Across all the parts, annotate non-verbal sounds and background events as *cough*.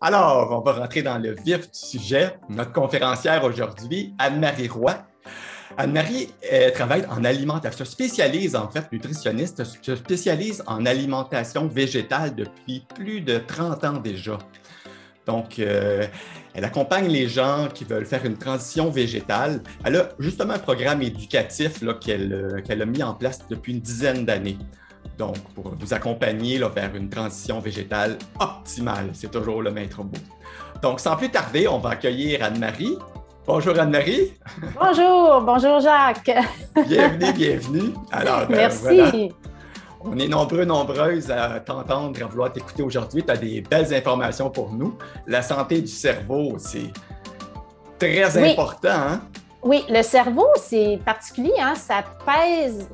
Alors, on va rentrer dans le vif du sujet. Notre conférencière aujourd'hui, Anne-Marie Roy. Anne-Marie travaille en alimentation, se spécialise en fait, nutritionniste, se spécialise en alimentation végétale depuis plus de 30 ans déjà. Donc, euh, elle accompagne les gens qui veulent faire une transition végétale. Elle a justement un programme éducatif euh, qu'elle a mis en place depuis une dizaine d'années. Donc, pour vous accompagner vers une transition végétale optimale, c'est toujours le maître mot. Donc, sans plus tarder, on va accueillir Anne-Marie. Bonjour Anne-Marie. Bonjour, bonjour Jacques. bienvenue, bienvenue. Alors, euh, Merci. On est nombreux, nombreuses à t'entendre, à vouloir t'écouter aujourd'hui. Tu as des belles informations pour nous. La santé du cerveau, c'est très important. Hein? Oui, le cerveau, c'est particulier. Hein? Ça pèse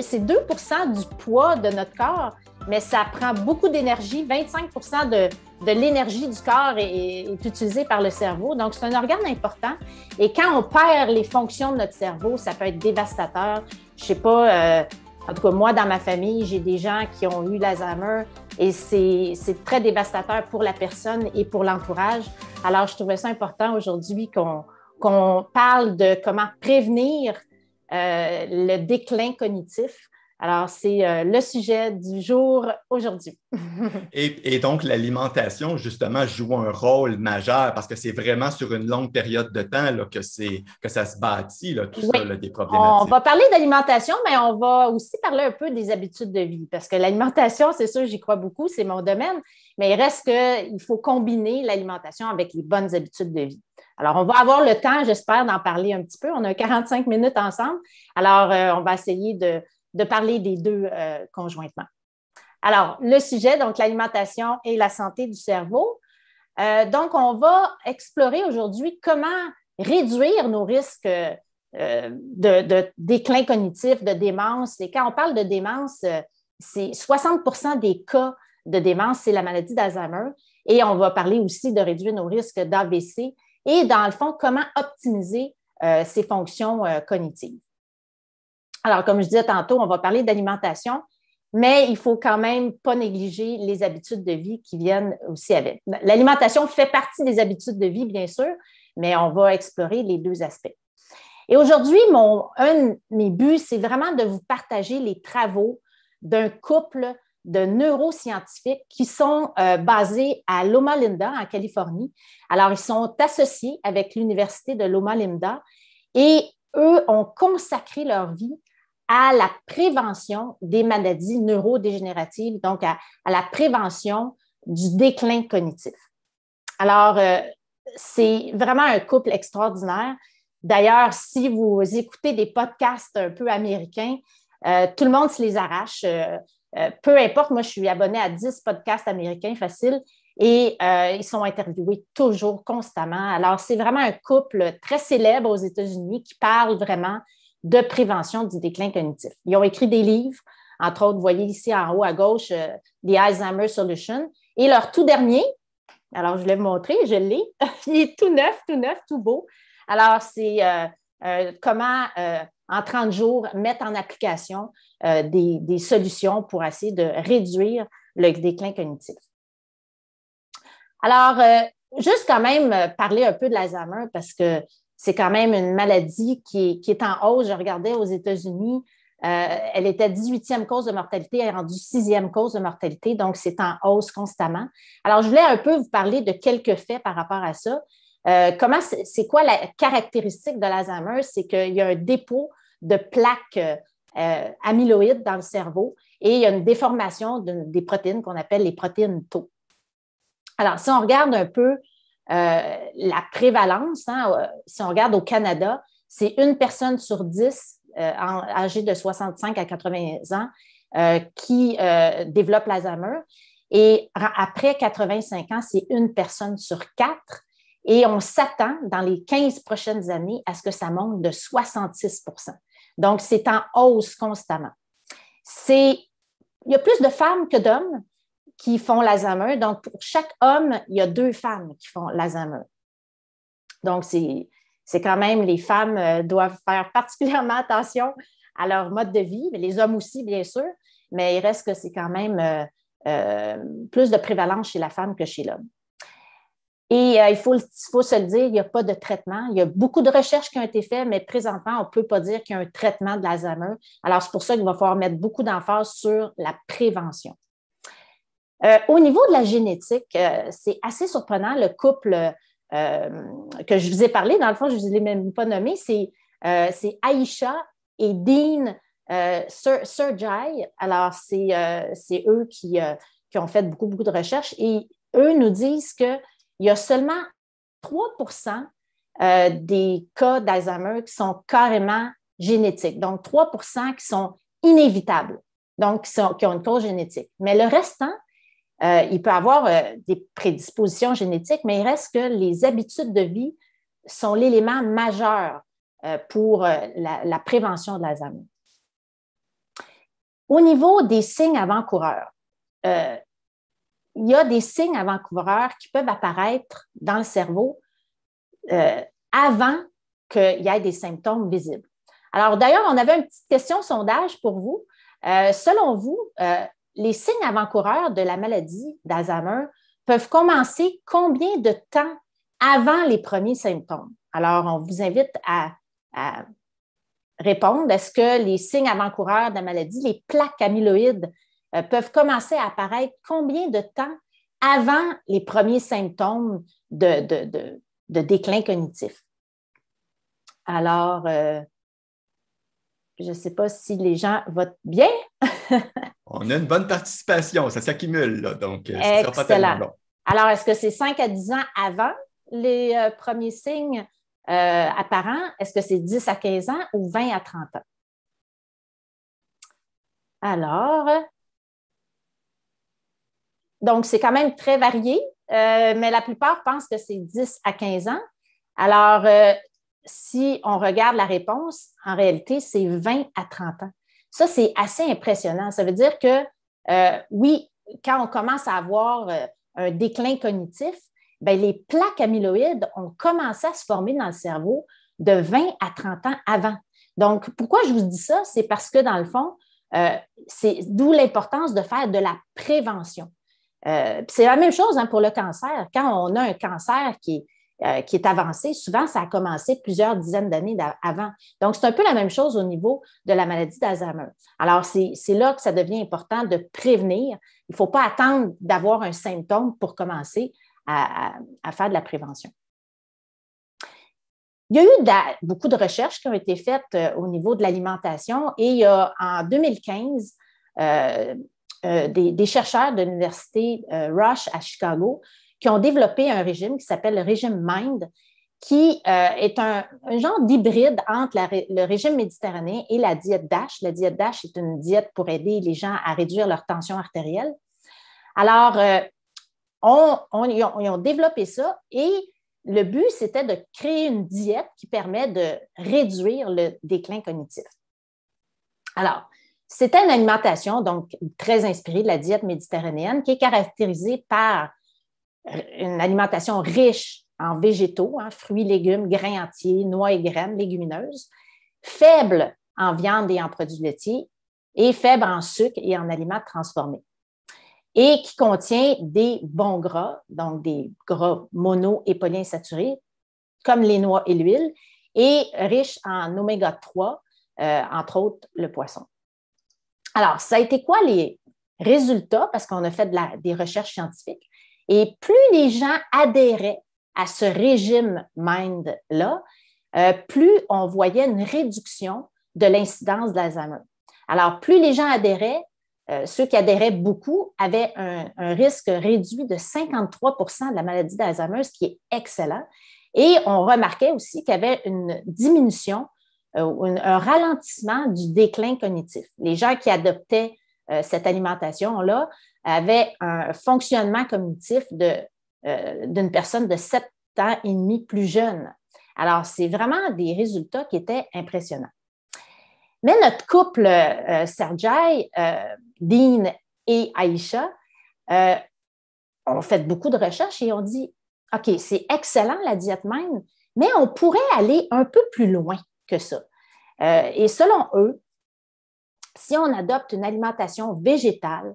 c'est 2% du poids de notre corps, mais ça prend beaucoup d'énergie. 25 de, l'énergie du corps est, utilisée par le cerveau. Donc, c'est un organe important. Et quand on perd les fonctions de notre cerveau, ça peut être dévastateur. Je sais pas, euh, en tout cas, moi, dans ma famille, j'ai des gens qui ont eu l'Alzheimer et c'est très dévastateur pour la personne et pour l'entourage. Alors, je trouvais ça important aujourd'hui qu'on parle de comment prévenir le déclin cognitif. Alors, c'est euh, le sujet du jour aujourd'hui. *laughs* et, donc, l'alimentation, justement, joue un rôle majeur parce que c'est vraiment sur une longue période de temps là, que, que ça se bâtit, là, tout ça, des problématiques. On va parler d'alimentation, mais on va aussi parler un peu des habitudes de vie parce que l'alimentation, c'est sûr, j'y crois beaucoup, c'est mon domaine, mais il reste qu'il faut combiner l'alimentation avec les bonnes habitudes de vie. Alors, on va avoir le temps, j'espère, d'en parler un petit peu. On a 45 minutes ensemble. Alors, euh, on va essayer de, parler des deux euh, conjointement. Alors, le sujet, donc l'alimentation et la santé du cerveau. Euh, donc, on va explorer aujourd'hui comment réduire nos risques de, de, déclin cognitif, de démence. Et quand on parle de démence, c'est 60% des cas de démence, c'est la maladie d'Alzheimer. Et on va parler aussi de réduire nos risques d'AVC et dans le fond, comment optimiser euh, ces fonctions euh, cognitives. Alors, comme je disais tantôt, on va parler d'alimentation, mais il faut quand même pas négliger les habitudes de vie qui viennent aussi avec. L'alimentation fait partie des habitudes de vie, bien sûr, mais on va explorer les deux aspects. Et aujourd'hui, mon, un de mes buts, c'est vraiment de vous partager les travaux d'un couple de neuroscientifiques qui sont euh, basés à Loma Linda, en Californie. Alors, ils sont associés avec l'Université de Loma Linda et eux ont consacré leur vie à la prévention des maladies neurodégénératives, donc à, la prévention du déclin cognitif. Alors, euh, c'est vraiment un couple extraordinaire. D'ailleurs, si vous écoutez des podcasts un peu américains, euh, tout le monde se les arrache. Euh, peu importe, moi, je suis abonnée à 10 podcasts américains faciles et ils sont interviewés toujours, constamment. Alors, c'est vraiment un couple très célèbre aux États-Unis qui parle vraiment de prévention du déclin cognitif. Ils ont écrit des livres, entre autres, vous voyez ici en haut à gauche, euh, The Alzheimer Solution. Et leur tout dernier, alors je vais vous montrer, je l'ai, *laughs* il est tout neuf, tout neuf, tout beau. Alors, c'est comment, en 30 jours, mettre en application euh, des, solutions pour essayer de réduire le déclin cognitif. Alors, euh, juste quand même euh, parler un peu de l'Alzheimer parce que c'est quand même une maladie qui est, en hausse. Je regardais aux États-Unis, elle était 18e cause de mortalité, elle est rendue 6e cause de mortalité, donc c'est en hausse constamment. Alors, je voulais un peu vous parler de quelques faits par rapport à ça. comment c'est quoi la caractéristique de l'Alzheimer? C'est qu'il y a un dépôt de plaques euh, amyloïdes dans le cerveau et il y a une déformation des protéines qu'on appelle les protéines tau. Alors, si on regarde un peu euh, la prévalence, hein, euh, si on regarde au Canada, c'est une personne sur dix âgée de 65 à 80 ans qui développe l'Alzheimer. Et après 85 ans, c'est une personne sur quatre. Et on s'attend dans les 15 prochaines années à ce que ça monte de 66% donc, c'est en hausse constamment. il y a plus de femmes que d'hommes qui font l'Alzheimer. Donc, pour chaque homme, il y a deux femmes qui font l'Alzheimer. Donc, c'est, quand même, les femmes euh, doivent faire particulièrement attention à leur mode de vie, mais les hommes aussi, bien sûr, mais il reste que c'est quand même euh, euh, plus de prévalence chez la femme que chez l'homme. Et il, faut, se le dire, il n'y a pas de traitement. Il y a beaucoup de recherches qui ont été faites, mais présentement, on ne peut pas dire qu'il y a un traitement de l'Alzheimer. Alors, c'est pour ça qu'il va falloir mettre beaucoup d'emphase sur la prévention. Au niveau de la génétique, c'est assez surprenant. Le couple que je vous ai parlé, dans le fond, je ne vous ai même pas nommé, c'est Aïcha et Dean euh, Surjai, alors euh, c'est eux qui, euh, ont fait beaucoup, beaucoup de recherches. Et eux nous disent qu'il y a seulement 3% des cas d'Alzheimer qui sont carrément génétiques, donc 3% qui sont inévitables, donc qui ont une cause génétique. Mais le restant, il peut avoir des prédispositions génétiques, mais il reste que les habitudes de vie sont l'élément majeur pour la, prévention de l'Alzheimer. Au niveau des signes avant-coureurs, euh, il y a des signes avant-coureurs qui peuvent apparaître dans le cerveau euh, avant qu'il y ait des symptômes visibles. Alors, d'ailleurs, on avait une petite question sondage pour vous. Euh, selon vous, les signes avant-coureurs de la maladie d'Alzheimer peuvent commencer combien de temps avant les premiers symptômes? Alors, on vous invite à répondre. Est-ce que les signes avant-coureurs de la maladie, les plaques amyloïdes, euh, peuvent commencer à apparaître combien de temps avant les premiers symptômes de, déclin cognitif? Alors, euh, je ne sais pas si les gens votent bien. *laughs* On a une bonne participation, ça s'accumule, donc euh, ça sera pas tellement long. Alors, est-ce que c'est 5 à 10 ans avant les premiers signes euh, apparent, est-ce que c'est 10 à 15 ans ou 20 à 30 ans? Alors, donc c'est quand même très varié, euh, mais la plupart pensent que c'est 10 à 15 ans. Alors, euh, si on regarde la réponse, en réalité, c'est 20 à 30 ans. Ça, c'est assez impressionnant. Ça veut dire que, oui, quand on commence à avoir un déclin cognitif, ben, les plaques amyloïdes ont commencé à se former dans le cerveau de 20 à 30 ans avant. Donc, pourquoi je vous dis ça? C'est parce que, dans le fond, euh, c'est d'où l'importance de faire de la prévention. Euh, c'est la même chose hein, pour le cancer. Quand on a un cancer qui est, euh, qui est avancé, souvent, ça a commencé plusieurs dizaines d'années avant. Donc, c'est un peu la même chose au niveau de la maladie d'Alzheimer. Alors, c'est là que ça devient important de prévenir. Il ne faut pas attendre d'avoir un symptôme pour commencer à, faire de la prévention. Il y a eu beaucoup de recherches qui ont été faites euh, au niveau de l'alimentation et il y a en 2015 euh, euh, des, chercheurs de l'Université Rush à Chicago qui ont développé un régime qui s'appelle le régime MIND, qui est un, genre d'hybride entre le régime méditerranéen et la diète DASH. La diète DASH est une diète pour aider les gens à réduire leur tension artérielle. Alors, on, ils, ont, développé ça et le but, c'était de créer une diète qui permet de réduire le déclin cognitif. Alors, c'était une alimentation donc très inspirée de la diète méditerranéenne qui est caractérisée par une alimentation riche en végétaux, hein, fruits, légumes, grains entiers, noix et graines, légumineuses, faible en viande et en produits laitiers et faible en sucre et en aliments transformés et qui contient des bons gras, donc des gras mono et polyinsaturés, comme les noix et l'huile, et riche en oméga 3, euh, entre autres le poisson. Alors, ça a été quoi les résultats? Parce qu'on a fait des recherches scientifiques. Et plus les gens adhéraient à ce régime MIND-là, euh, plus on voyait une réduction de l'incidence d'Alzheimer. Alors, plus les gens adhéraient, euh, ceux qui adhéraient beaucoup avaient un, risque réduit de 53% de la maladie d'Alzheimer, ce qui est excellent. Et on remarquait aussi qu'il y avait une diminution, euh, un ralentissement du déclin cognitif. Les gens qui adoptaient cette alimentation-là avaient un fonctionnement cognitif d'une personne de 7 ans et demi plus jeune. Alors, c'est vraiment des résultats qui étaient impressionnants. Mais notre couple, euh, Sergei, euh, Dean et Aïcha, euh, ont fait beaucoup de recherches et ont dit OK, c'est excellent la diète même, mais on pourrait aller un peu plus loin que ça. et selon eux, si on adopte une alimentation végétale,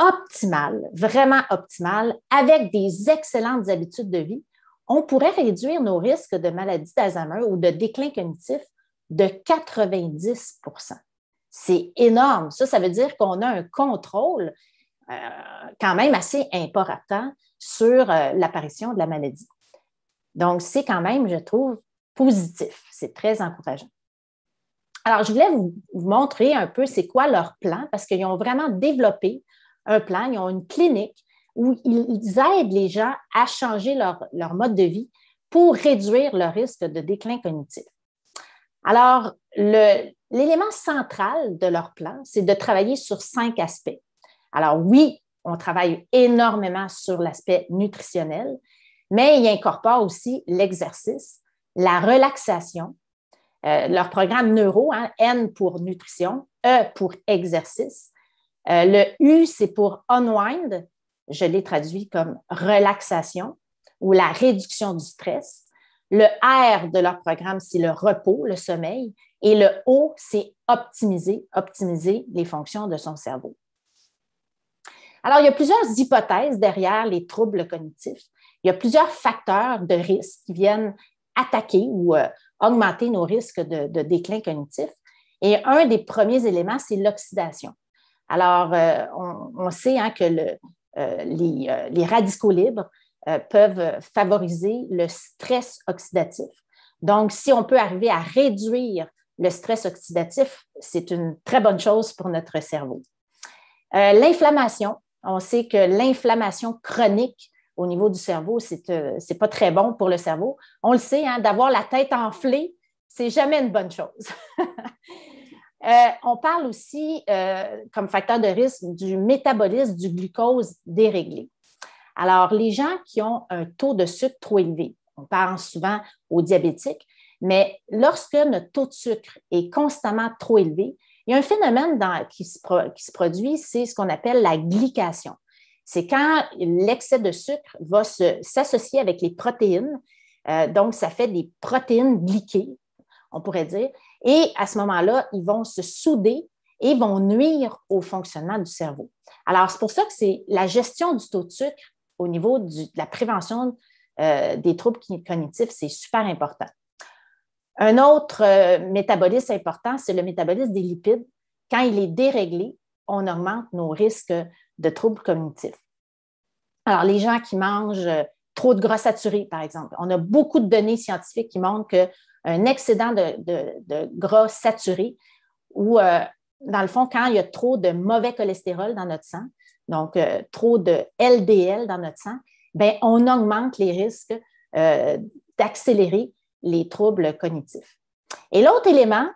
optimale, vraiment optimale, avec des excellentes habitudes de vie, on pourrait réduire nos risques de maladie d'Alzheimer ou de déclin cognitif de 90% C'est énorme. Ça, ça veut dire qu'on a un contrôle euh, quand même assez important sur euh, l'apparition de la maladie. Donc, c'est quand même, je trouve, positif. C'est très encourageant. Alors, je voulais vous, montrer un peu c'est quoi leur plan parce qu'ils ont vraiment développé un plan, ils ont une clinique où ils aident les gens à changer leur, leur mode de vie pour réduire le risque de déclin cognitif. Alors, l'élément central de leur plan, c'est de travailler sur cinq aspects. Alors, oui, on travaille énormément sur l'aspect nutritionnel, mais il incorpore aussi l'exercice, la relaxation, euh, leur programme neuro, hein, N pour nutrition, E pour exercice. Euh, le U, c'est pour unwind, je l'ai traduit comme relaxation ou la réduction du stress. Le R de leur programme, c'est le repos, le sommeil. Et le O, c'est optimiser, optimiser les fonctions de son cerveau. Alors, il y a plusieurs hypothèses derrière les troubles cognitifs. Il y a plusieurs facteurs de risque qui viennent attaquer ou euh, augmenter nos risques de, déclin cognitif. Et un des premiers éléments, c'est l'oxydation. Alors, euh, on, sait hein, que euh, les, radicaux libres peuvent favoriser le stress oxydatif. Donc, si on peut arriver à réduire le stress oxydatif, c'est une très bonne chose pour notre cerveau. L'inflammation, on sait que l'inflammation chronique au niveau du cerveau, ce n'est euh, pas très bon pour le cerveau. On le sait, hein, d'avoir la tête enflée, c'est jamais une bonne chose. *laughs* Euh, on parle aussi, euh, comme facteur de risque, du métabolisme du glucose déréglé. Alors, les gens qui ont un taux de sucre trop élevé, on pense souvent aux diabétiques, mais lorsque notre taux de sucre est constamment trop élevé, il y a un phénomène qui, se qui, se produit, c'est ce qu'on appelle la glycation. C'est quand l'excès de sucre va s'associer avec les protéines. Euh, donc, ça fait des protéines glyquées, on pourrait dire. Et à ce moment-là, ils vont se souder et vont nuire au fonctionnement du cerveau. Alors, c'est pour ça que c'est la gestion du taux de sucre au niveau de la prévention euh, des troubles cognitifs, c'est super important. Un autre euh, métabolisme important, c'est le métabolisme des lipides. Quand il est déréglé, on augmente nos risques de troubles cognitifs. Alors, les gens qui mangent euh, trop de gras saturés, par exemple, on a beaucoup de données scientifiques qui montrent qu'un excédent de, gras saturés, ou euh, dans le fond, quand il y a trop de mauvais cholestérol dans notre sang, donc trop de LDL dans notre sang, bien, on augmente les risques d'accélérer les troubles cognitifs. Et l'autre élément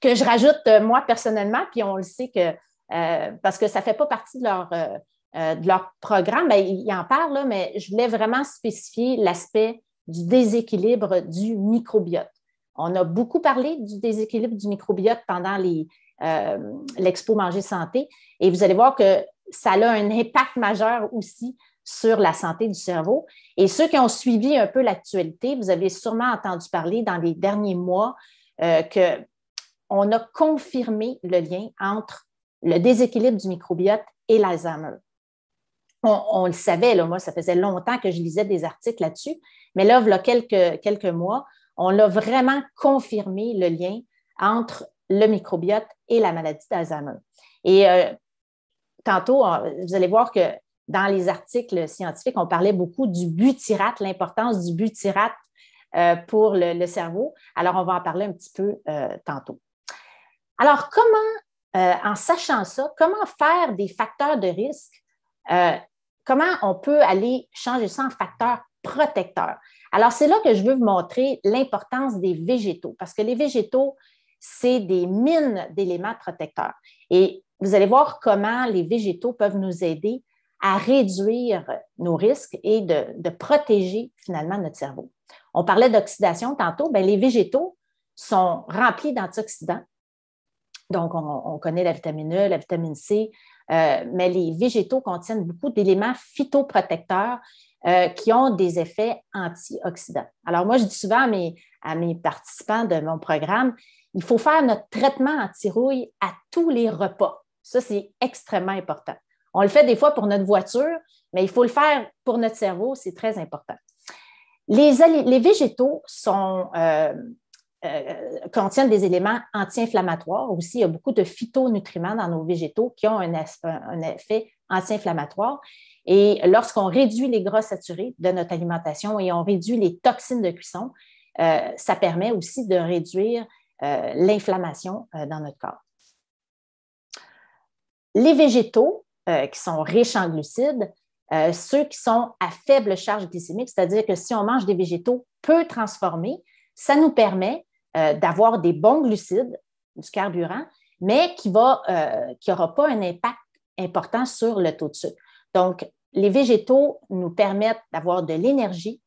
que je rajoute euh, moi personnellement, puis on le sait que euh, parce que ça ne fait pas partie de leur, euh, de leur programme, bien, ils en parlent, mais je voulais vraiment spécifier l'aspect du déséquilibre du microbiote. On a beaucoup parlé du déséquilibre du microbiote pendant l'Expo Manger Santé et vous allez voir que ça a un impact majeur aussi sur la santé du cerveau. Et ceux qui ont suivi un peu l'actualité, vous avez sûrement entendu parler dans les derniers mois euh, qu'on a confirmé le lien entre le déséquilibre du microbiote et l'Alzheimer. On, le savait, là, moi, ça faisait longtemps que je lisais des articles là-dessus, mais là, il y a quelques, mois, on a vraiment confirmé le lien entre le microbiote et la maladie d'Alzheimer. Et euh, tantôt, vous allez voir que dans les articles scientifiques, on parlait beaucoup du butyrate, l'importance du butyrate euh, pour le, cerveau. Alors, on va en parler un petit peu euh, tantôt. Alors, comment, en sachant ça, comment faire des facteurs de risque? comment on peut aller changer ça en facteurs protecteurs? Alors, c'est là que je veux vous montrer l'importance des végétaux, parce que les végétaux, c'est des mines d'éléments protecteurs. Et vous allez voir comment les végétaux peuvent nous aider à réduire nos risques et de, protéger finalement notre cerveau. On parlait d'oxydation tantôt, bien, les végétaux sont remplis d'antioxydants. Donc, on, connaît la vitamine E, la vitamine C, euh, mais les végétaux contiennent beaucoup d'éléments phytoprotecteurs euh, qui ont des effets antioxydants. Alors, moi, je dis souvent à mes, participants de mon programme, il faut faire notre traitement anti-rouille à tous les repas. Ça, c'est extrêmement important. On le fait des fois pour notre voiture, mais il faut le faire pour notre cerveau, c'est très important. Les, les végétaux sont, euh, contiennent des éléments anti-inflammatoires. Aussi, il y a beaucoup de phytonutriments dans nos végétaux qui ont un, effet anti-inflammatoire. Et lorsqu'on réduit les gras saturés de notre alimentation et on réduit les toxines de cuisson, euh, ça permet aussi de réduire euh, l'inflammation euh, dans notre corps. Les végétaux qui sont riches en glucides, ceux qui sont à faible charge glycémique, c'est-à-dire que si on mange des végétaux peu transformés, ça nous permet d'avoir des bons glucides, du carburant, mais qui n'aura pas un impact important sur le taux de sucre. Donc, les végétaux nous permettent d'avoir de l'énergie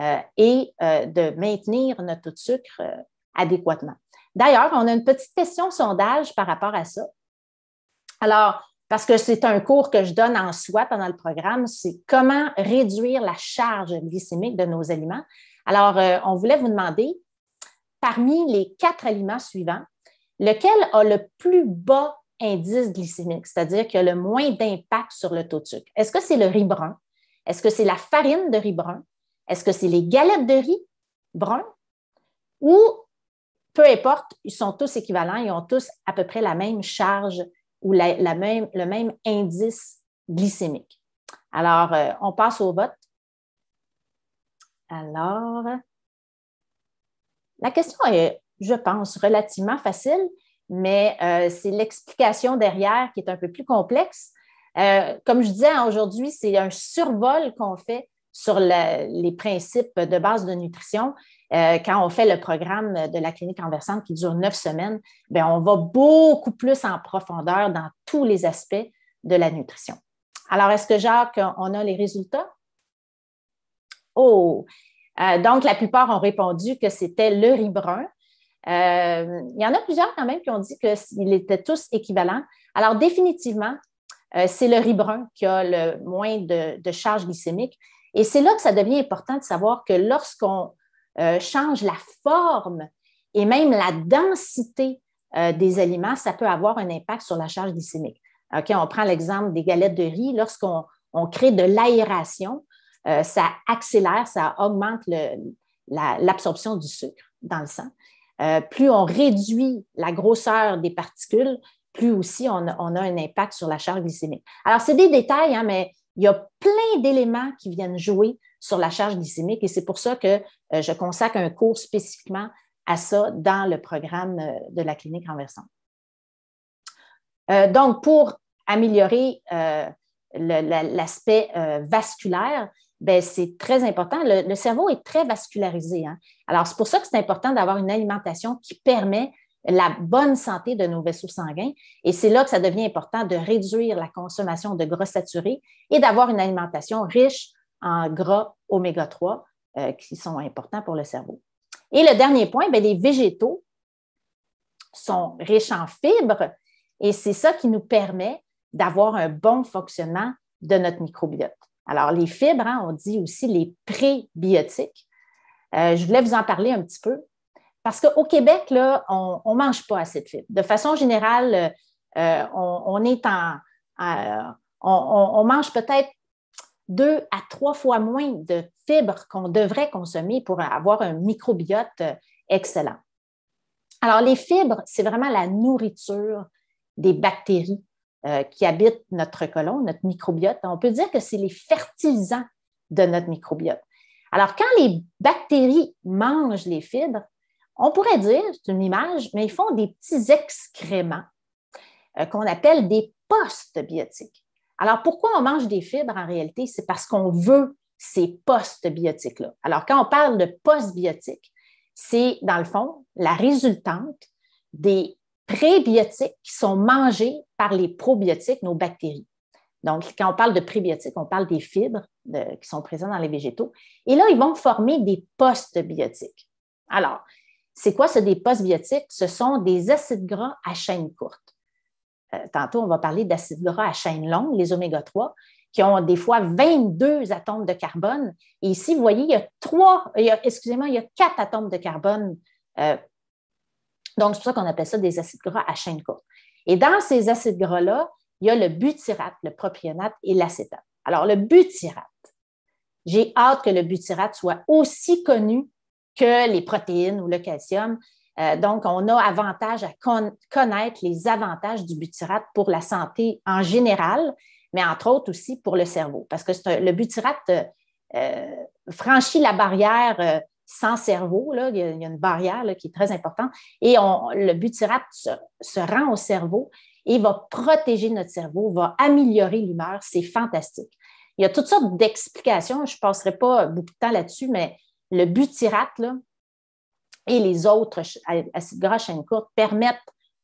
euh, et euh, de maintenir notre taux de sucre euh, adéquatement. D'ailleurs, on a une petite question sondage par rapport à ça. Alors, parce que c'est un cours que je donne en soi pendant le programme, c'est comment réduire la charge glycémique de nos aliments. Alors, on voulait vous demander, parmi les quatre aliments suivants, lequel a le plus bas indice glycémique, c'est-à-dire qu'il y a le moins d'impact sur le taux de sucre? Est-ce que c'est le riz brun? Est-ce que c'est la farine de riz brun? Est-ce que c'est les galettes de riz brun? Ou peu importe, ils sont tous équivalents, ils ont tous à peu près la même charge ou le même indice glycémique. Alors, euh, on passe au vote. Alors, la question est, je pense, relativement facile mais euh, c'est l'explication derrière qui est un peu plus complexe. Euh, comme je disais aujourd'hui, c'est un survol qu'on fait sur les principes de base de nutrition. Euh, quand on fait le programme de la clinique renversante qui dure neuf semaines, bien, on va beaucoup plus en profondeur dans tous les aspects de la nutrition. Alors, est-ce que Jacques, on a les résultats? Oh! Donc, la plupart ont répondu que c'était le riz brun. Euh, il y en a plusieurs quand même qui ont dit qu'ils étaient tous équivalents. Alors, définitivement, euh, c'est le riz brun qui a le moins de, charge glycémique. Et c'est là que ça devient important de savoir que lorsqu'on euh, change la forme et même la densité des aliments, ça peut avoir un impact sur la charge glycémique. on prend l'exemple des galettes de riz. Lorsqu'on crée de l'aération, ça accélère, ça augmente l'absorption du sucre dans le sang. Euh, plus on réduit la grosseur des particules, plus aussi on a, un impact sur la charge glycémique. Alors, c'est des détails, hein, mais il y a plein d'éléments qui viennent jouer sur la charge glycémique et c'est pour ça que euh, je consacre un cours spécifiquement à ça dans le programme euh, de la clinique renversante. donc, pour améliorer l'aspect vasculaire, c'est très important. Le, cerveau est très vascularisé. Hein. Alors, c'est pour ça que c'est important d'avoir une alimentation qui permet la bonne santé de nos vaisseaux sanguins. Et c'est là que ça devient important de réduire la consommation de gras saturés et d'avoir une alimentation riche en gras oméga 3 euh, qui sont importants pour le cerveau. Et le dernier point, ben, les végétaux sont riches en fibres et c'est ça qui nous permet d'avoir un bon fonctionnement de notre microbiote. Alors, les fibres, hein, on dit aussi les prébiotiques. Euh, je voulais vous en parler un petit peu parce qu'au Québec, on ne mange pas assez de fibres. De façon générale, euh, on, est en. on, mange peut-être deux à trois fois moins de fibres qu'on devrait consommer pour avoir un microbiote euh, excellent. Alors, les fibres, c'est vraiment la nourriture des bactéries euh, qui habitent notre colon, notre microbiote. On peut dire que c'est les fertilisants de notre microbiote. Alors, quand les bactéries mangent les fibres, on pourrait dire, c'est une image, mais ils font des petits excréments euh, qu'on appelle des post-biotiques. Alors, pourquoi on mange des fibres en réalité? C'est parce qu'on veut ces post-biotiques-là. Alors, quand on parle de post-biotiques, c'est dans le fond la résultante des prébiotiques qui sont mangés par les probiotiques, nos bactéries. Donc, quand on parle de prébiotiques, on parle des fibres qui sont présentes dans les végétaux. Et là, ils vont former des postbiotiques. Alors, c'est quoi ce des postbiotiques? Ce sont des acides gras à chaîne courte. Euh, tantôt, on va parler d'acides gras à chaîne longue, les oméga 3, qui ont des fois 22 atomes de carbone. Et ici, vous voyez, il y a trois, excusez-moi, il y a quatre atomes de carbone euh, donc, c'est pour ça qu'on appelle ça des acides gras à chaîne courte. Et dans ces acides gras-là, il y a le butyrate, le propionate et l'acétate. Alors, le butyrate, j'ai hâte que le butyrate soit aussi connu que les protéines ou le calcium. Euh, donc, on a avantage à connaître les avantages du butyrate pour la santé en général, mais entre autres aussi pour le cerveau, parce que le butyrate euh, franchit la barrière euh, sans cerveau. Là. Il, y a, une barrière qui est très importante. Et le butyrate se, rend au cerveau et va protéger notre cerveau, va améliorer l'humeur. C'est fantastique. Il y a toutes sortes d'explications. Je ne passerai pas beaucoup de temps là-dessus, mais le butyrate et les autres acides gras chaîne courte permettent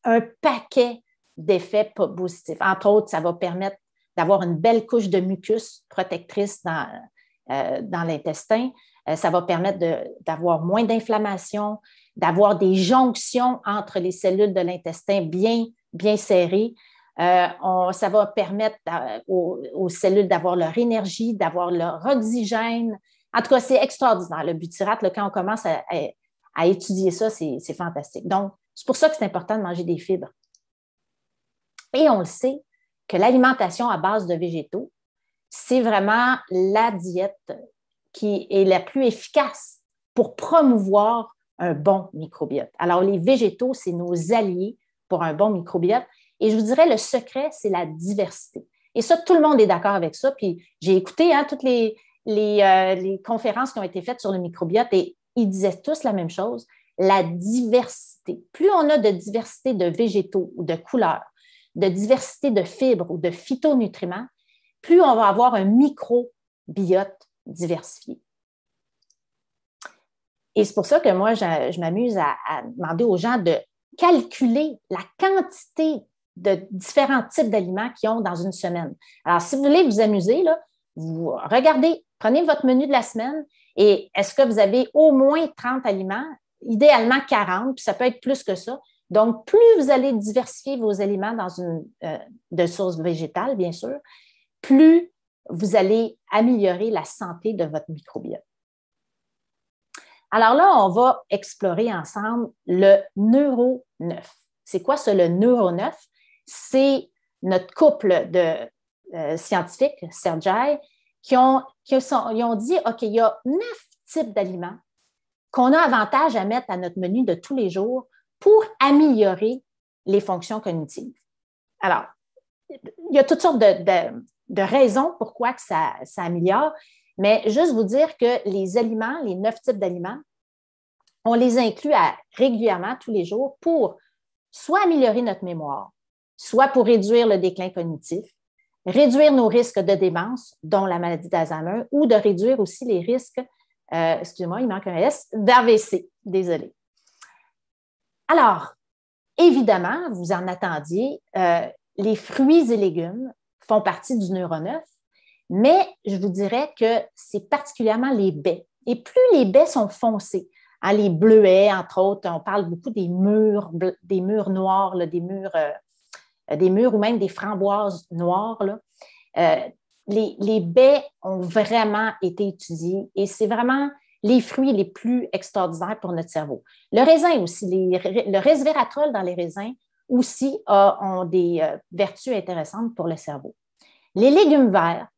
un paquet d'effets positifs. Entre autres, ça va permettre d'avoir une belle couche de mucus protectrice dans, euh, dans l'intestin. Euh, ça va permettre d'avoir moins d'inflammation, d'avoir des jonctions entre les cellules de l'intestin bien, bien serrées. Euh, ça va permettre aux, cellules d'avoir leur énergie, d'avoir leur oxygène. En tout cas, c'est extraordinaire. Le butyrate, quand on commence à, à étudier ça, c'est fantastique. Donc, c'est pour ça que c'est important de manger des fibres. Et on le sait que l'alimentation à base de végétaux, c'est vraiment la diète qui est la plus efficace pour promouvoir un bon microbiote. Alors, les végétaux, c'est nos alliés pour un bon microbiote. Et je vous dirais, le secret, c'est la diversité. Et ça, tout le monde est d'accord avec ça. Puis j'ai écouté hein, toutes euh, les, conférences qui ont été faites sur le microbiote et ils disaient tous la même chose, la diversité. Plus on a de diversité de végétaux ou de couleurs, de diversité de fibres ou de phytonutriments, plus on va avoir un microbiote diversifié. Et c'est pour ça que moi, je, m'amuse à, demander aux gens de calculer la quantité de différents types d'aliments qu'ils ont dans une semaine. Alors, si vous voulez vous amuser, là, vous regardez, prenez votre menu de la semaine et est-ce que vous avez au moins 30 aliments, idéalement 40, puis ça peut être plus que ça. Donc, plus vous allez diversifier vos aliments dans une euh, de source végétale, bien sûr, plus vous allez améliorer la santé de votre microbiote. Alors là, on va explorer ensemble le neuro 9. C'est quoi ce le neuro 9? C'est notre couple de euh, scientifiques, Sergei, qui ont, dit, OK, il y a neuf types d'aliments qu'on a avantage à mettre à notre menu de tous les jours pour améliorer les fonctions cognitives. Alors, il y a toutes sortes de raisons pourquoi que ça, améliore, mais juste vous dire que les aliments, les neuf types d'aliments, on les inclut régulièrement tous les jours pour soit améliorer notre mémoire, soit pour réduire le déclin cognitif, réduire nos risques de démence, dont la maladie d'Alzheimer, ou de réduire aussi les risques, euh, excusez-moi, il manque un S, d'AVC. Désolé. Alors, évidemment, vous en attendiez, euh, les fruits et légumes font partie du neuroneuf, mais je vous dirais que c'est particulièrement les baies. Et plus les baies sont foncées, hein, les bleuets, entre autres, on parle beaucoup des murs, des murs noirs, des, murs, euh, des murs ou même des framboises noires. Euh, les, les, baies ont vraiment été étudiées et c'est vraiment les fruits les plus extraordinaires pour notre cerveau. Le raisin aussi, le resveratrol dans les raisins aussi ont des euh, vertus intéressantes pour le cerveau. Les légumes verts,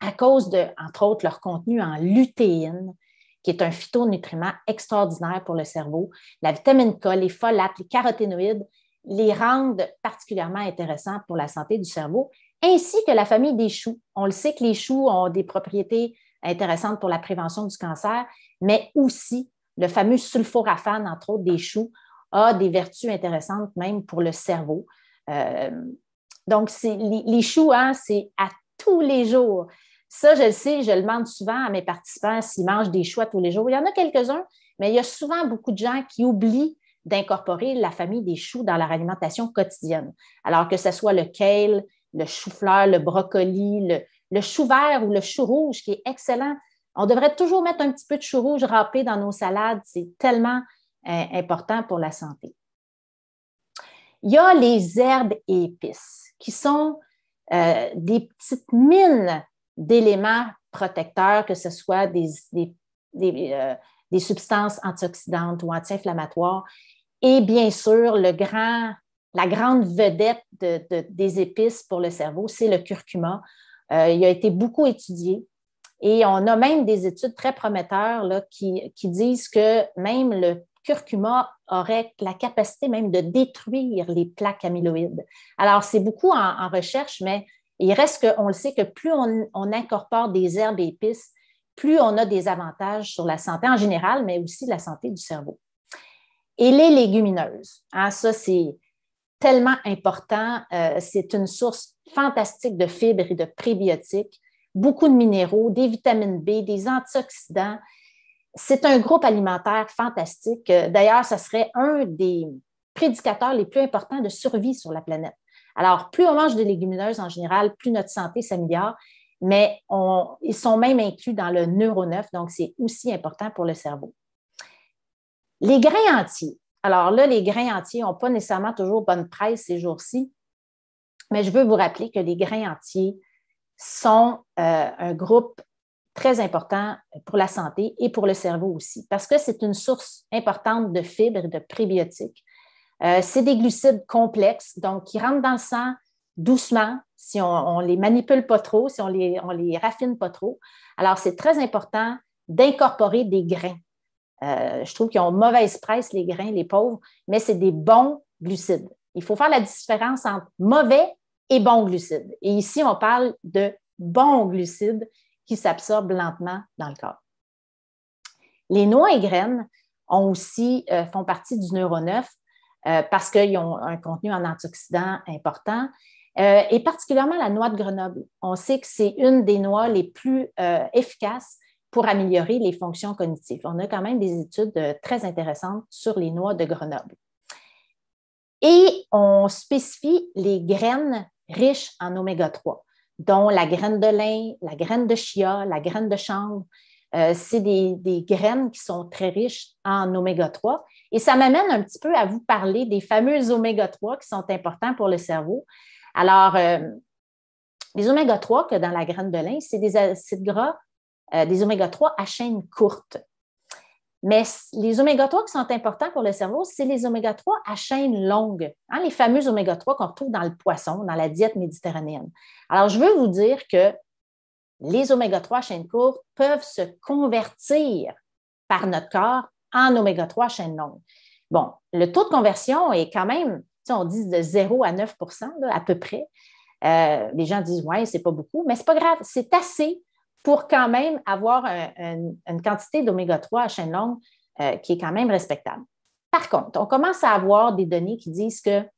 à cause de, entre autres, leur contenu en lutéine, qui est un phytonutriment extraordinaire pour le cerveau, la vitamine K, les folates, les caroténoïdes, les rendent particulièrement intéressants pour la santé du cerveau, ainsi que la famille des choux. On le sait que les choux ont des propriétés intéressantes pour la prévention du cancer, mais aussi le fameux sulforaphane, entre autres, des choux, a des vertus intéressantes même pour le cerveau. Euh, donc, les, les, choux, hein, c'est à tous les jours. Ça, je le sais, je le demande souvent à mes participants s'ils mangent des choux tous les jours. Il y en a quelques-uns, mais il y a souvent beaucoup de gens qui oublient d'incorporer la famille des choux dans leur alimentation quotidienne. Alors que ce soit le kale, le chou-fleur, le brocoli, le chou vert ou le chou rouge, qui est excellent. On devrait toujours mettre un petit peu de chou rouge râpé dans nos salades. C'est tellement important pour la santé. Il y a les herbes et épices, qui sont euh, des petites mines d'éléments protecteurs, que ce soit des, euh, des, substances antioxydantes ou anti-inflammatoires. Et bien sûr, le grand, la grande vedette des épices pour le cerveau, c'est le curcuma. Euh, il a été beaucoup étudié et on a même des études très prometteurs là, qui, disent que même le curcuma aurait la capacité même de détruire les plaques amyloïdes. Alors, c'est beaucoup en, recherche, mais il reste qu'on le sait que plus on, incorpore des herbes et épices, plus on a des avantages sur la santé en général, mais aussi la santé du cerveau. Et les légumineuses, hein, ça c'est tellement important. Euh, c'est une source fantastique de fibres et de prébiotiques, beaucoup de minéraux, des vitamines B, des antioxydants. C'est un groupe alimentaire fantastique. D'ailleurs, ça serait un des prédicateurs les plus importants de survie sur la planète. Alors, plus on mange de légumineuses en général, plus notre santé s'améliore, mais ils sont même inclus dans le neuroneuf, donc c'est aussi important pour le cerveau. Les grains entiers. Alors là, les grains entiers n'ont pas nécessairement toujours bonne presse ces jours-ci, mais je veux vous rappeler que les grains entiers sont euh, un groupe très important pour la santé et pour le cerveau aussi, parce que c'est une source importante de fibres et de prébiotiques. Euh, c'est des glucides complexes, donc qui rentrent dans le sang doucement, si on ne les manipule pas trop, si on les, on les raffine pas trop. Alors, c'est très important d'incorporer des grains. Euh, je trouve qu'ils ont mauvaise presse, les grains, les pauvres, mais c'est des bons glucides. Il faut faire la différence entre mauvais et bons glucides. Et ici, on parle de bons glucides qui s'absorbent lentement dans le corps. Les noix et graines aussi, euh, font partie du neuroneuf euh, parce qu'ils ont un contenu en antioxydants important. Euh, et particulièrement la noix de Grenoble. On sait que c'est une des noix les plus efficaces pour améliorer les fonctions cognitives. On a quand même des études très intéressantes sur les noix de Grenoble. Et on spécifie les graines riches en oméga 3, dont la graine de lin, la graine de chia, la graine de chanvre. c'est des, des, graines qui sont très riches en oméga 3. Et ça m'amène un petit peu à vous parler des fameux oméga 3 qui sont importants pour le cerveau. Alors, euh, les oméga 3 que dans la graine de lin, c'est des acides gras, euh, des oméga 3 à chaîne courte. Mais les oméga 3 qui sont importants pour le cerveau, c'est les oméga 3 à chaîne longue, hein, les fameux oméga 3 qu'on retrouve dans le poisson, dans la diète méditerranéenne. Alors, je veux vous dire que les oméga 3 à chaîne courte peuvent se convertir par notre corps en oméga 3 à chaîne longue. Bon, le taux de conversion est quand même on dit de 0 à 9% à peu près. Euh, les gens disent, ouais, c'est pas beaucoup, mais c'est pas grave, c'est assez pour quand même avoir une quantité d'oméga 3 à chaîne longue euh, qui est quand même respectable. Par contre, on commence à avoir des données qui disent qu'il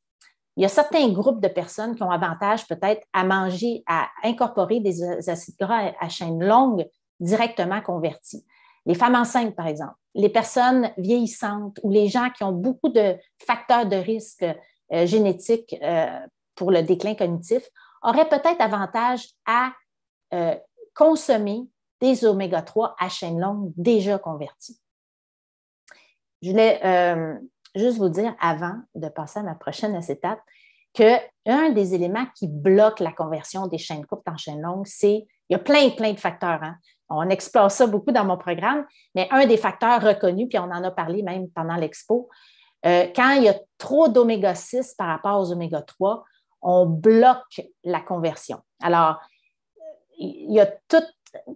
y a certains groupes de personnes qui ont avantage peut-être à manger, à incorporer des acides gras à chaîne longue directement convertis. Les femmes enceintes, par exemple, les personnes vieillissantes ou les gens qui ont beaucoup de facteurs de risque euh, génétique euh, pour le déclin cognitif aurait peut-être avantage à euh, consommer des oméga 3 à chaîne longue déjà convertis. Je voulais juste vous dire avant de passer à ma prochaine acétate qu'un des éléments qui bloque la conversion des chaînes courtes en chaîne longue, c'est, il y a plein, plein de facteurs. Hein. On explore ça beaucoup dans mon programme, mais un des facteurs reconnus, puis on en a parlé même pendant l'expo, euh, quand il y a trop d'oméga 6 par rapport aux oméga 3, on bloque la conversion. Alors, il y a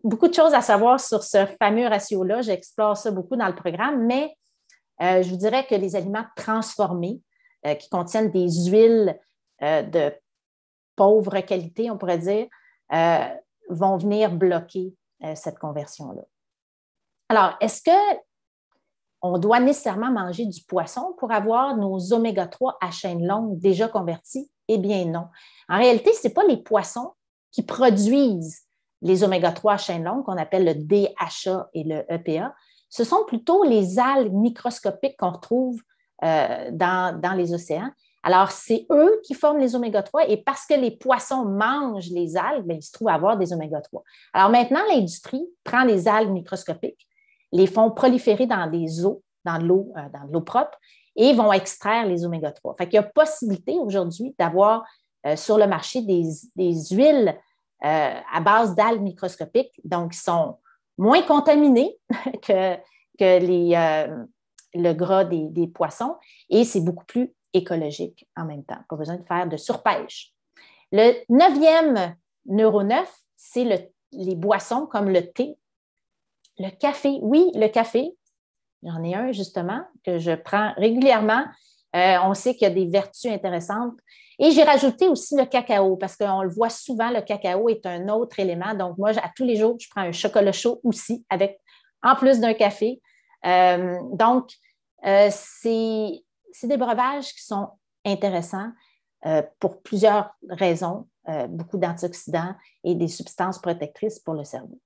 beaucoup de choses à savoir sur ce fameux ratio-là. J'explore ça beaucoup dans le programme, mais euh, je vous dirais que les aliments transformés euh, qui contiennent des huiles de pauvre qualité, on pourrait dire, vont venir bloquer cette conversion-là. Alors, est-ce que on doit nécessairement manger du poisson pour avoir nos oméga 3 à chaîne longue déjà convertis? Eh bien non. En réalité, ce n'est pas les poissons qui produisent les oméga 3 à chaîne longue qu'on appelle le DHA et le EPA. Ce sont plutôt les algues microscopiques qu'on retrouve euh, dans, les océans. Alors, c'est eux qui forment les oméga 3 et parce que les poissons mangent les algues, ben, ils se trouvent à avoir des oméga 3. Alors maintenant, l'industrie prend les algues microscopiques les font proliférer dans des eaux, dans l'eau, euh, dans l'eau propre, et vont extraire les oméga 3. Fait qu'il y a possibilité aujourd'hui d'avoir euh, sur le marché des, huiles euh, à base d'algues microscopiques, donc qui sont moins contaminées *laughs* que, que les, le gras des, poissons, et c'est beaucoup plus écologique en même temps, pas besoin de faire de surpêche. Le neuvième neuroneuf, c'est les boissons comme le thé, le café. Oui, le café, j'en ai un justement que je prends régulièrement. Euh, on sait qu'il y a des vertus intéressantes. Et j'ai rajouté aussi le cacao parce qu'on le voit souvent, le cacao est un autre élément. Donc, moi, à tous les jours, je prends un chocolat chaud aussi, avec en plus d'un café. Euh, donc, euh, c'est des breuvages qui sont intéressants pour plusieurs raisons, beaucoup d'antioxydants et des substances protectrices pour le cerveau.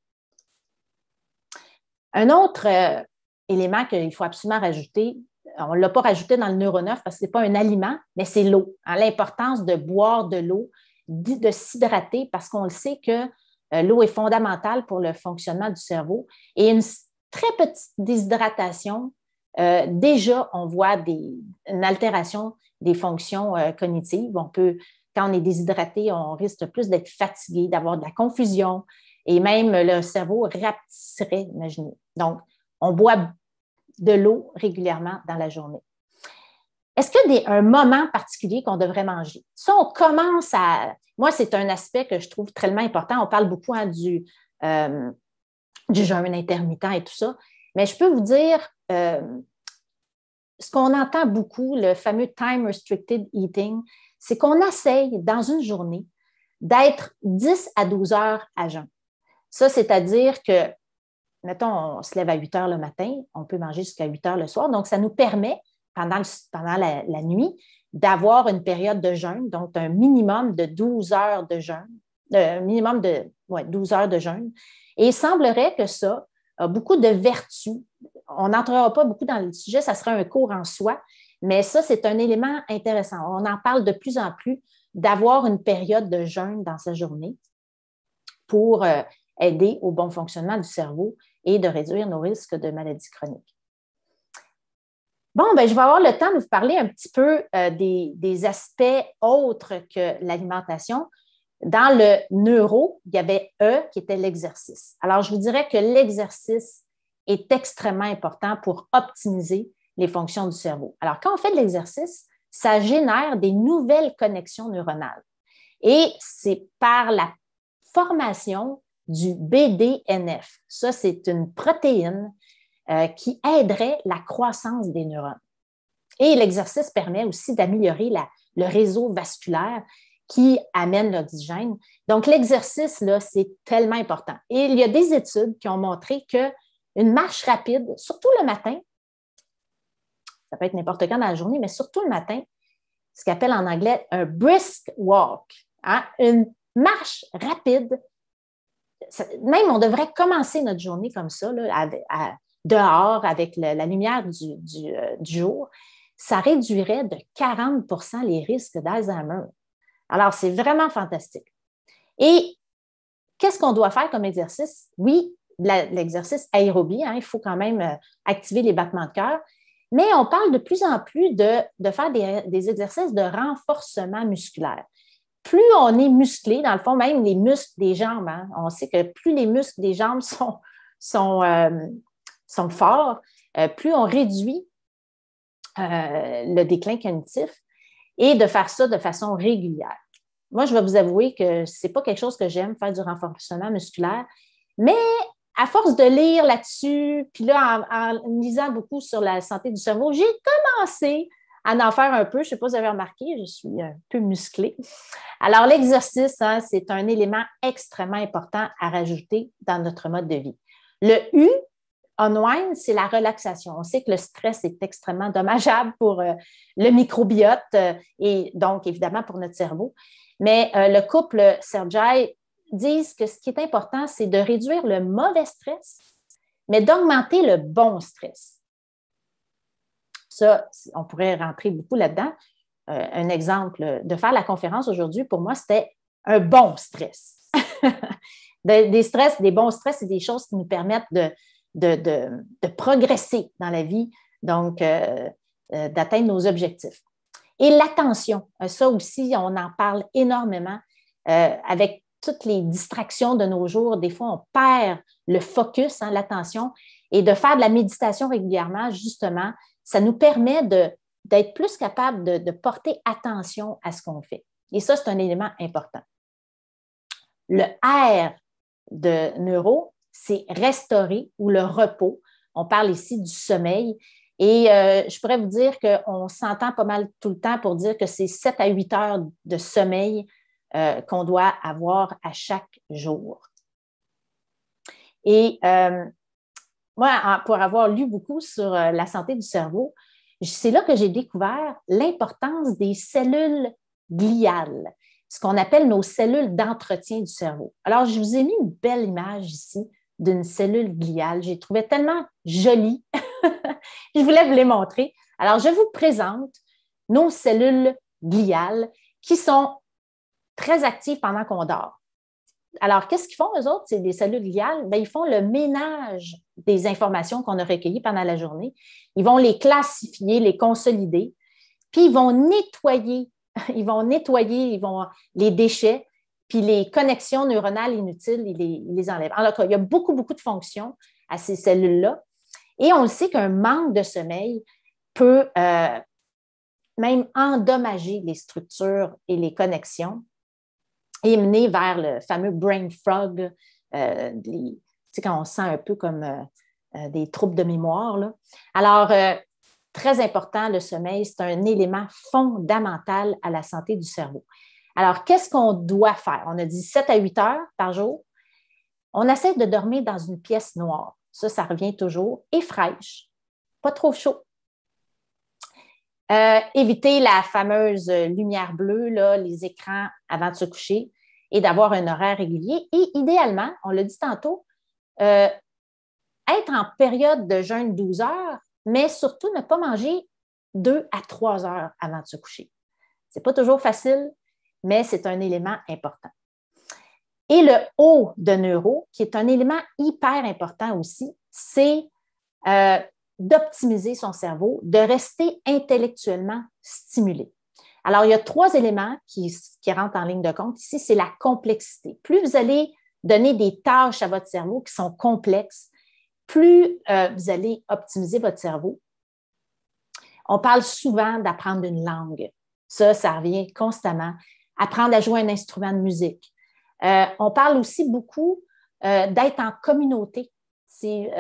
Un autre élément qu'il faut absolument rajouter, on ne l'a pas rajouté dans le neuroneuf parce que ce n'est pas un aliment, mais c'est l'eau. Hein, l'importance de boire de l'eau, de s'hydrater parce qu'on le sait que euh, l'eau est fondamentale pour le fonctionnement du cerveau. Et une très petite déshydratation, euh, déjà, on voit une altération des fonctions euh, cognitives. On peut, quand on est déshydraté, on risque plus d'être fatigué, d'avoir de la confusion et même le cerveau rapetisserait, imaginez. Donc, on boit de l'eau régulièrement dans la journée. Est-ce qu'il y a un moment particulier qu'on devrait manger? Ça, on commence à. Moi, c'est un aspect que je trouve tellement important. On parle beaucoup hein, du, euh, du jeûne intermittent et tout ça. Mais je peux vous dire, euh, ce qu'on entend beaucoup, le fameux time restricted eating, c'est qu'on essaye dans une journée d'être 10 à 12 heures à jeûne. Ça, c'est-à-dire que mettons, on se lève à 8 heures le matin, on peut manger jusqu'à 8 heures le soir. Donc, ça nous permet, pendant, la, nuit, d'avoir une période de jeûne, donc un minimum de 12 heures de jeûne, un minimum de 12 heures de jeûne. Et il semblerait que ça a beaucoup de vertus. On n'entrera pas beaucoup dans le sujet, ça sera un cours en soi, mais ça, c'est un élément intéressant. On en parle de plus en plus d'avoir une période de jeûne dans sa journée pour euh, aider au bon fonctionnement du cerveau et de réduire nos risques de maladies chroniques. Bon, ben, je vais avoir le temps de vous parler un petit peu euh, des, aspects autres que l'alimentation. Dans le neuro, il y avait E qui était l'exercice. Alors, je vous dirais que l'exercice est extrêmement important pour optimiser les fonctions du cerveau. Alors, quand on fait de l'exercice, ça génère des nouvelles connexions neuronales. Et c'est par la formation du BDNF. Ça, c'est une protéine euh, qui aiderait la croissance des neurones. Et l'exercice permet aussi d'améliorer le réseau vasculaire qui amène l'oxygène. Donc, l'exercice, là, c'est tellement important. Et il y a des études qui ont montré qu'une marche rapide, surtout le matin, ça peut être n'importe quand dans la journée, mais surtout le matin, ce qu'on appelle en anglais un brisk walk, hein, une marche rapide même on devrait commencer notre journée comme ça, dehors, avec la lumière du, euh, du, jour. Ça réduirait de 40% les risques d'Alzheimer. Alors, c'est vraiment fantastique. Et qu'est-ce qu'on doit faire comme exercice? Oui, l'exercice aérobie, hein, il faut quand même euh, activer les battements de cœur, mais on parle de plus en plus de, faire des, exercices de renforcement musculaire plus on est musclé, dans le fond, même les muscles des jambes, hein, on sait que plus les muscles des jambes *laughs* euh, sont forts, euh, plus on réduit euh, le déclin cognitif et de faire ça de façon régulière. Moi, je vais vous avouer que ce n'est pas quelque chose que j'aime, faire du renforcement musculaire, mais à force de lire là-dessus, puis là, en, en, lisant beaucoup sur la santé du cerveau, j'ai commencé à en faire un peu. Je ne sais pas si vous avez remarqué, je suis un peu musclée. Alors, l'exercice, hein, c'est un élément extrêmement important à rajouter dans notre mode de vie. Le U, unwind, c'est la relaxation. On sait que le stress est extrêmement dommageable pour euh, le microbiote euh, et donc évidemment pour notre cerveau. Mais euh, le couple Sergei disent que ce qui est important, c'est de réduire le mauvais stress, mais d'augmenter le bon stress. Ça, on pourrait rentrer beaucoup là-dedans. Euh, un exemple de faire la conférence aujourd'hui, pour moi, c'était un bon stress. *laughs* des stress, des bons stress, c'est des choses qui nous permettent de, de, progresser dans la vie, donc euh, euh, d'atteindre nos objectifs. Et l'attention, ça aussi, on en parle énormément avec toutes les distractions de nos jours. Des fois, on perd le focus, hein, l'attention, et de faire de la méditation régulièrement, justement, ça nous permet d'être plus capable de, porter attention à ce qu'on fait. Et ça, c'est un élément important. Le R de neuro, c'est restaurer ou le repos. On parle ici du sommeil. Et euh, je pourrais vous dire qu'on s'entend pas mal tout le temps pour dire que c'est 7 à 8 heures de sommeil euh, qu'on doit avoir à chaque jour. Et euh, moi, pour avoir lu beaucoup sur la santé du cerveau, c'est là que j'ai découvert l'importance des cellules gliales, ce qu'on appelle nos cellules d'entretien du cerveau. Alors, je vous ai mis une belle image ici d'une cellule gliale. J'ai trouvé tellement jolie. *laughs* je voulais vous les montrer. Alors, je vous présente nos cellules gliales qui sont très actives pendant qu'on dort. Alors, qu'est-ce qu'ils font, eux autres? C'est des cellules gliales. Bien, ils font le ménage des informations qu'on a recueillies pendant la journée. Ils vont les classifier, les consolider, puis ils vont nettoyer, *laughs* ils vont nettoyer ils les déchets, puis les connexions neuronales inutiles, ils les, les enlèvent. Alors, il y a beaucoup, beaucoup de fonctions à ces cellules-là. Et on le sait qu'un manque de sommeil peut euh, même endommager les structures et les connexions et mener vers le fameux brain frog, euh, quand on sent un peu comme euh, euh, des troubles de mémoire. Alors, très important, le sommeil, c'est un élément fondamental à la santé du cerveau. Alors, qu'est-ce qu'on doit faire? On a dit 7 à 8 heures par jour. On essaie de dormir dans une pièce noire. Ça, ça revient toujours. Et fraîche, pas trop chaud. Euh, éviter la fameuse lumière bleue, là, les écrans avant de se coucher et d'avoir un horaire régulier. Et idéalement, on l'a dit tantôt, euh, être en période de jeûne 12 heures, mais surtout ne pas manger 2 à 3 heures avant de se coucher. Ce n'est pas toujours facile, mais c'est un élément important. Et le haut de neuro, qui est un élément hyper important aussi, c'est euh, d'optimiser son cerveau, de rester intellectuellement stimulé. Alors, il y a trois éléments qui, rentrent en ligne de compte. Ici, c'est la complexité. Plus vous allez donner des tâches à votre cerveau qui sont complexes, plus euh, vous allez optimiser votre cerveau. On parle souvent d'apprendre une langue. Ça, ça revient constamment. Apprendre à jouer un instrument de musique. Euh, on parle aussi beaucoup euh, d'être en communauté. C'est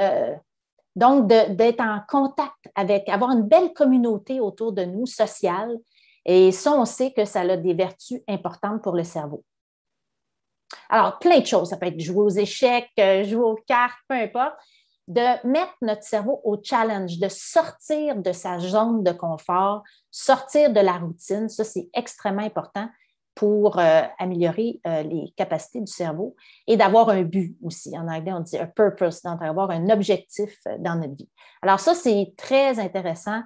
donc, d'être en contact avec, avoir une belle communauté autour de nous, sociale. Et ça, on sait que ça a des vertus importantes pour le cerveau. Alors, plein de choses. Ça peut être jouer aux échecs, euh, jouer aux cartes, peu importe. De mettre notre cerveau au challenge, de sortir de sa zone de confort, sortir de la routine. Ça, c'est extrêmement important pour euh, améliorer euh, les capacités du cerveau et d'avoir un but aussi. En anglais, on dit un purpose, d'avoir un objectif euh, dans notre vie. Alors ça, c'est très intéressant.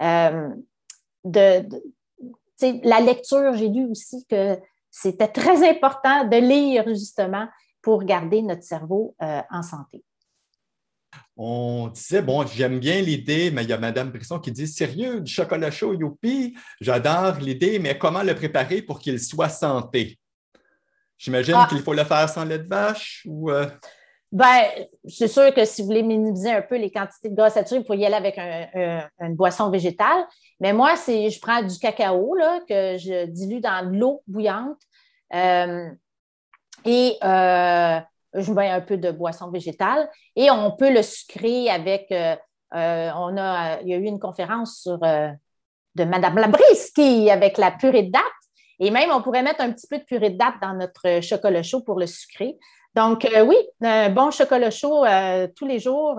de, la lecture, j'ai lu aussi que c'était très important de lire justement pour garder notre cerveau en santé on disait, bon, j'aime bien l'idée, mais il y a Mme Brisson qui dit Sérieux, du chocolat chaud, youpi, j'adore l'idée, mais comment le préparer pour qu'il soit santé? J'imagine ah. qu'il faut le faire sans lait de vache ou. Euh? Ben, c'est sûr que si vous voulez minimiser un peu les quantités de gras saturés, il faut y aller avec une boisson végétale. Mais moi, c'est, je prends du cacao là, que je dilue dans de l'eau bouillante. Euh, et euh, je mets un peu de boisson végétale et on peut le sucrer avec. Euh, euh, on a, il y a eu une conférence sur, euh, de Mme Labrisque avec la purée de date. Et même, on pourrait mettre un petit peu de purée de date dans notre chocolat chaud pour le sucrer. Donc, oui, un bon chocolat chaud tous les jours.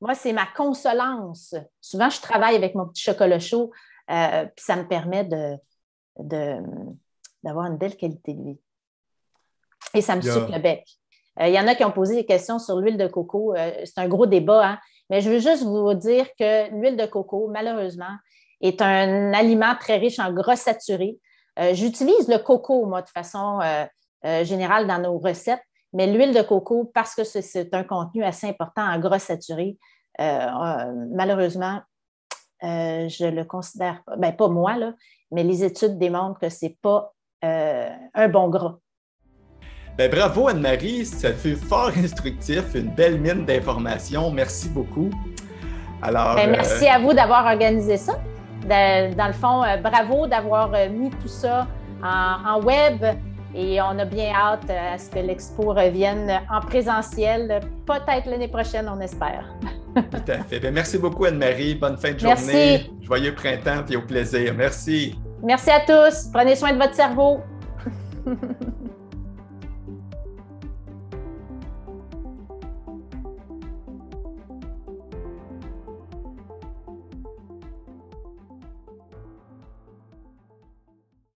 moi, c'est ma consolance. Souvent, je travaille avec mon petit chocolat chaud, puis ça me permet de, d'avoir une belle qualité de vie. Et ça me souffle le bec. Euh, il y en a qui ont posé des questions sur l'huile de coco. Euh, c'est un gros débat, hein. mais je veux juste vous dire que l'huile de coco, malheureusement, est un aliment très riche en gras saturés. Euh, j'utilise le coco, moi, de façon générale dans nos recettes, mais l'huile de coco, parce que c'est un contenu assez important en gras saturés, malheureusement, je le considère ben, pas moi, là, mais les études démontrent que ce n'est pas un bon gras. Ben, bravo Anne-Marie, ça fut fort *laughs* instructif, une belle mine d'informations. Merci beaucoup. Alors, ben, merci euh, à vous d'avoir organisé ça. dans le fond, bravo d'avoir mis tout ça en, web et on a bien hâte à ce que l'expo revienne en présentiel, peut-être l'année prochaine, on espère. *laughs* Tout à fait. merci beaucoup, Anne-Marie. Bonne fin de journée. Joyeux printemps et au plaisir. Merci. Merci à tous. Prenez soin de votre cerveau. *laughs*